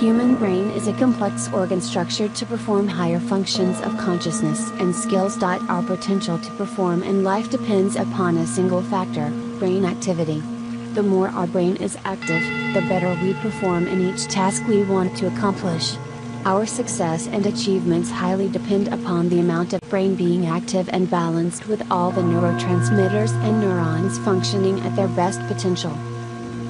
Human brain is a complex organ structured to perform higher functions of consciousness and skills. Our potential to perform in life depends upon a single factor, brain activity. The more our brain is active, the better we perform in each task we want to accomplish. Our success and achievements highly depend upon the amount of brain being active and balanced with all the neurotransmitters and neurons functioning at their best potential.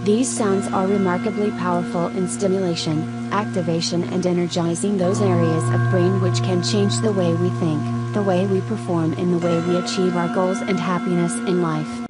These sounds are remarkably powerful in stimulation, activation and energizing those areas of brain which can change the way we think, the way we perform and the way we achieve our goals and happiness in life.